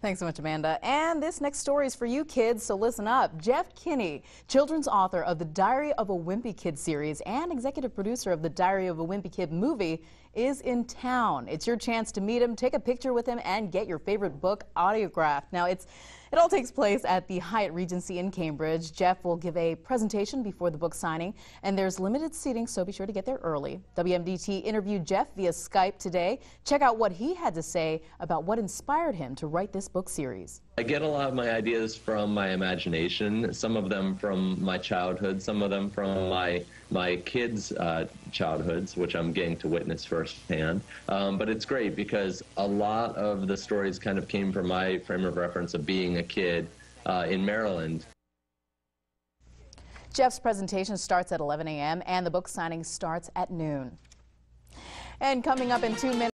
Thanks so much, Amanda. And this next story is for you kids, so listen up. Jeff Kinney, children's author of the Diary of a Wimpy Kid series and executive producer of the Diary of a Wimpy Kid movie, is in town. It's your chance to meet him, take a picture with him, and get your favorite book autographed. Now, it's it all takes place at the Hyatt Regency in Cambridge. Jeff will give a presentation before the book signing, and there's limited seating, so be sure to get there early. WMDT interviewed Jeff via Skype today. Check out what he had to say about what inspired him to write this book series. I get a lot of my ideas from my imagination, some of them from my childhood, some of them from my my kids' uh, childhoods, which I'm getting to witness firsthand. Um, but it's great because a lot of the stories kind of came from my frame of reference of being a kid uh, in Maryland. Jeff's presentation starts at 11 a.m. and the book signing starts at noon. And coming up in two minutes.